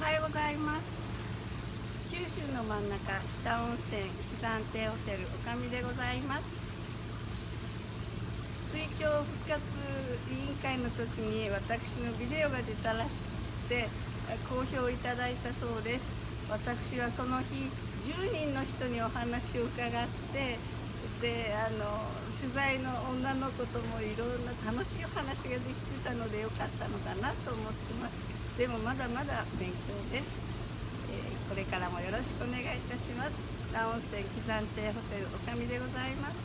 はようございます。九州の真ん中北温泉喜山亭ホテル女将でございます。水郷復活委員会の時に私のビデオが出たらしくて好評いただいたそうです。私はその日10人の人にお話を伺ってであの取材の女の子ともいろんな楽しいお話ができてたのでよかったのかなと思ってます。でもまだまだ勉強です、えー、これからもよろしくお願いいたします。北温泉喜山亭ホテル女将でございます。